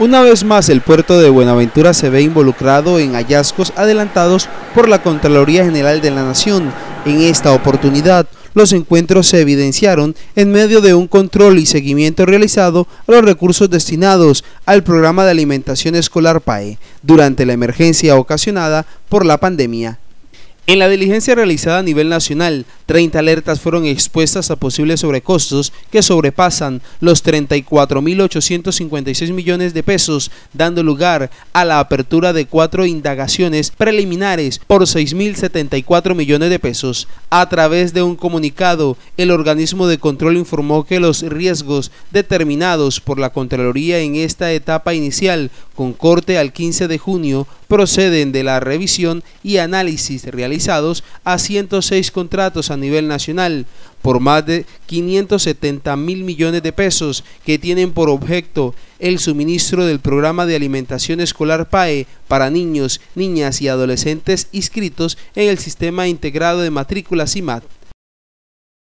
Una vez más, el puerto de Buenaventura se ve involucrado en hallazgos adelantados por la Contraloría General de la Nación. En esta oportunidad, los encuentros se evidenciaron en medio de un control y seguimiento realizado a los recursos destinados al programa de alimentación escolar PAE durante la emergencia ocasionada por la pandemia. En la diligencia realizada a nivel nacional, 30 alertas fueron expuestas a posibles sobrecostos que sobrepasan los 34.856 millones de pesos, dando lugar a la apertura de cuatro indagaciones preliminares por 6.074 millones de pesos. A través de un comunicado, el organismo de control informó que los riesgos determinados por la Contraloría en esta etapa inicial, con corte al 15 de junio, proceden de la revisión y análisis realizados a 106 contratos a nivel nacional por más de 570 mil millones de pesos que tienen por objeto el suministro del programa de alimentación escolar PAE para niños, niñas y adolescentes inscritos en el Sistema Integrado de Matrículas IMAT.